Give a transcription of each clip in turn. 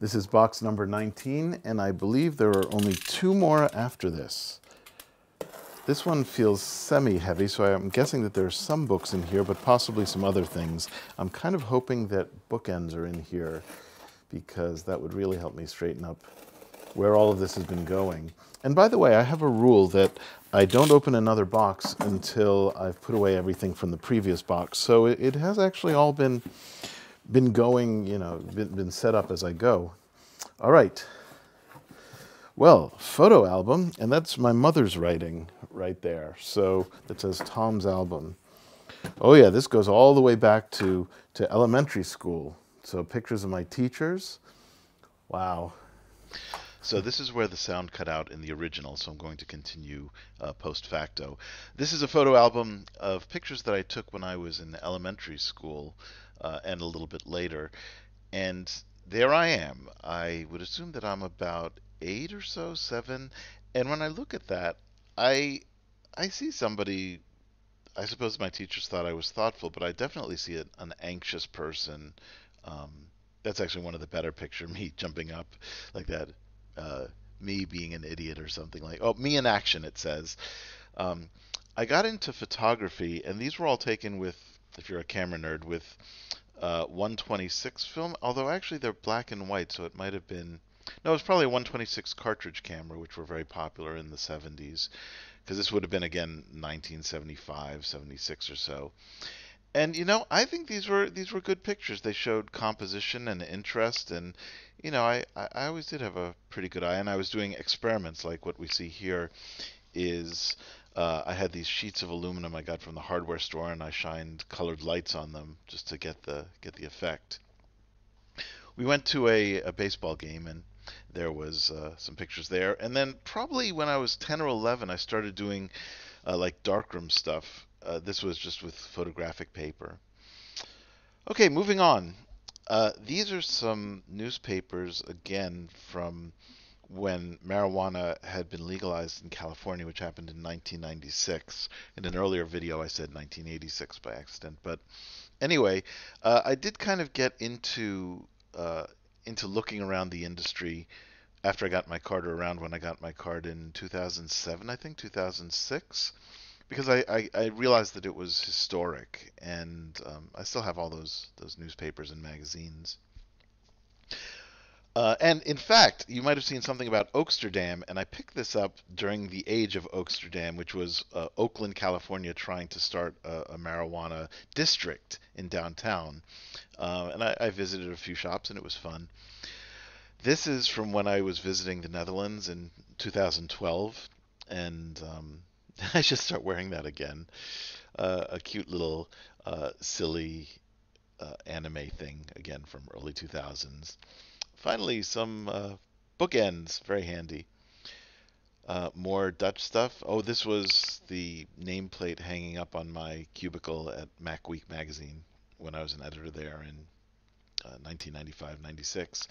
This is box number 19, and I believe there are only two more after this. This one feels semi-heavy, so I'm guessing that there are some books in here, but possibly some other things. I'm kind of hoping that bookends are in here because that would really help me straighten up where all of this has been going. And by the way, I have a rule that I don't open another box until I've put away everything from the previous box. So it, it has actually all been been going, you know, been, been set up as I go. All right. Well, photo album, and that's my mother's writing right there. So that says Tom's album. Oh yeah, this goes all the way back to, to elementary school. So pictures of my teachers. Wow. So this is where the sound cut out in the original, so I'm going to continue uh, post facto. This is a photo album of pictures that I took when I was in elementary school uh, and a little bit later. And there I am. I would assume that I'm about eight or so, seven. And when I look at that, I I see somebody. I suppose my teachers thought I was thoughtful, but I definitely see an, an anxious person. Um, that's actually one of the better picture me jumping up like that. Uh, me being an idiot or something like. Oh, me in action. It says. Um, I got into photography, and these were all taken with, if you're a camera nerd, with uh, 126 film, although actually they're black and white, so it might have been. No, it was probably a 126 cartridge camera, which were very popular in the 70s, because this would have been again 1975, 76 or so. And you know, I think these were these were good pictures. They showed composition and interest, and you know, I I always did have a pretty good eye, and I was doing experiments like what we see here, is uh, I had these sheets of aluminum I got from the hardware store, and I shined colored lights on them just to get the get the effect. We went to a, a baseball game, and there was uh, some pictures there. And then probably when I was 10 or 11, I started doing uh, like darkroom stuff. Uh, this was just with photographic paper. Okay, moving on. Uh, these are some newspapers again from when marijuana had been legalized in California, which happened in 1996. In an earlier video, I said 1986 by accident, but anyway, uh, I did kind of get into uh, into looking around the industry after I got my card, or around when I got my card in 2007, I think 2006, because I, I, I realized that it was historic, and um, I still have all those those newspapers and magazines. Uh, and in fact, you might have seen something about Oaksterdam, and I picked this up during the age of Oaksterdam, which was uh, Oakland, California, trying to start a, a marijuana district in downtown. Uh, and I, I, visited a few shops, and it was fun. This is from when I was visiting the Netherlands in 2012, and um, I should start wearing that again. Uh, a cute little uh, silly uh, anime thing again from early 2000s. Finally, some uh, bookends, very handy. Uh, more Dutch stuff. Oh, this was the nameplate hanging up on my cubicle at Mac Week magazine when I was an editor there in uh, 1995 96.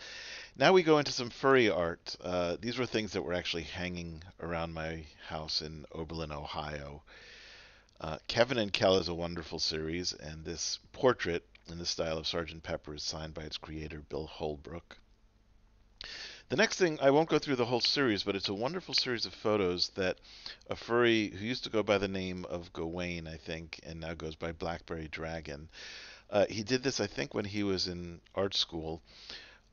Now we go into some furry art. Uh, these were things that were actually hanging around my house in Oberlin, Ohio. Uh, Kevin and Kell is a wonderful series, and this portrait in the style of Sergeant Pepper is signed by its creator, Bill Holbrook. The next thing, I won't go through the whole series, but it's a wonderful series of photos that a furry who used to go by the name of Gawain, I think, and now goes by Blackberry Dragon. Uh, he did this, I think, when he was in art school.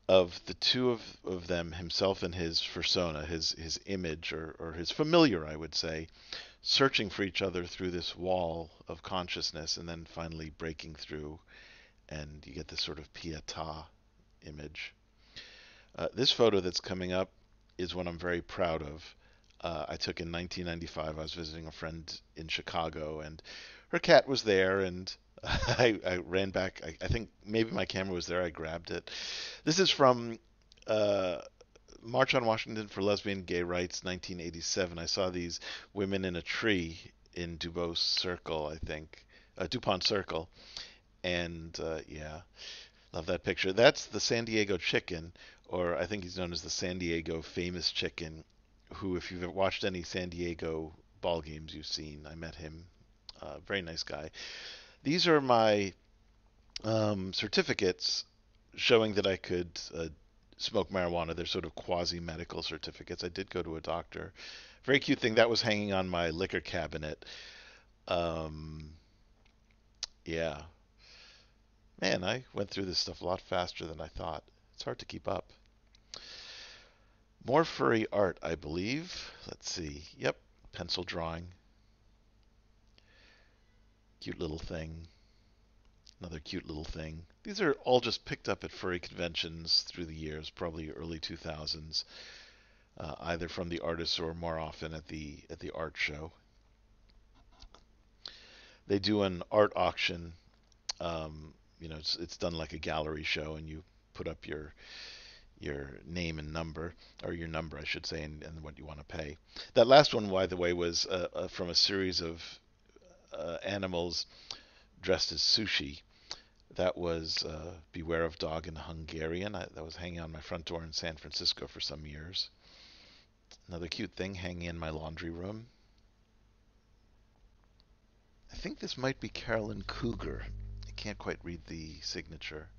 Of the two of, of them, himself and his persona, his his image or, or his familiar, I would say, searching for each other through this wall of consciousness, and then finally breaking through, and you get this sort of pietà image. Uh, this photo that's coming up is one I'm very proud of. Uh, I took in 1995. I was visiting a friend in Chicago, and her cat was there, and I, I ran back. I, I, think maybe my camera was there. I grabbed it. This is from uh, March on Washington for Lesbian Gay Rights, 1987. I saw these women in a tree in Dubose Circle, I think, uh, Dupont Circle, and uh, yeah, love that picture. That's the San Diego Chicken, or I think he's known as the San Diego Famous Chicken, who, if you've watched any San Diego ball games you've seen, I met him. Uh, very nice guy. These are my um, certificates showing that I could uh, smoke marijuana. They're sort of quasi medical certificates. I did go to a doctor. Very cute thing that was hanging on my liquor cabinet. Um, yeah. Man, I went through this stuff a lot faster than I thought. It's hard to keep up. More furry art, I believe. Let's see. Yep, pencil drawing. Cute little thing. Another cute little thing. These are all just picked up at furry conventions through the years, probably early 2000s, uh, either from the artists or more often at the at the art show. They do an art auction. Um, you know, it's it's done like a gallery show, and you put up your your name and number, or your number, I should say, and, and what you want to pay. That last one, by the way, was uh, uh, from a series of uh, animals dressed as sushi. That was uh, Beware of Dog in Hungarian. I, that was hanging on my front door in San Francisco for some years. Another cute thing hanging in my laundry room. I think this might be Carolyn Cougar. I can't quite read the signature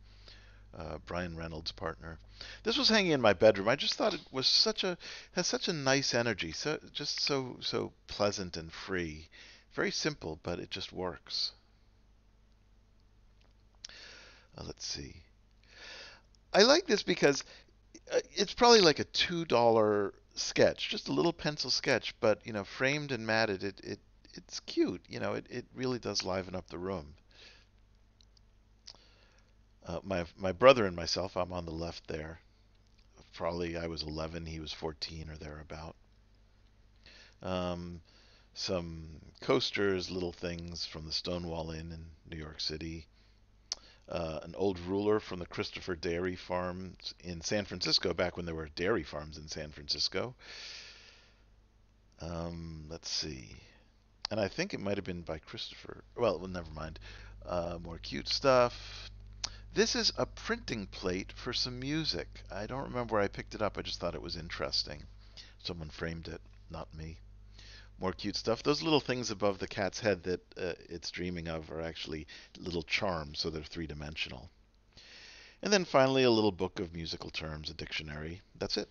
uh, Brian Reynolds' partner. This was hanging in my bedroom. I just thought it was such a has such a nice energy, so just so so pleasant and free. Very simple, but it just works. Uh, let's see. I like this because uh, it's probably like a two dollar sketch, just a little pencil sketch, but you know, framed and matted. It it it's cute. You know, it it really does liven up the room. Uh, my my brother and myself, I'm on the left there. Probably I was 11, he was 14 or thereabout. Um, some coasters, little things from the Stonewall Inn in New York City. Uh, an old ruler from the Christopher Dairy Farm in San Francisco, back when there were dairy farms in San Francisco. Um, let's see. And I think it might have been by Christopher. Well, well never mind. Uh, more cute stuff. This is a printing plate for some music. I don't remember where I picked it up. I just thought it was interesting. Someone framed it, not me. More cute stuff. Those little things above the cat's head that uh, it's dreaming of are actually little charms, so they're three dimensional. And then finally, a little book of musical terms, a dictionary. That's it.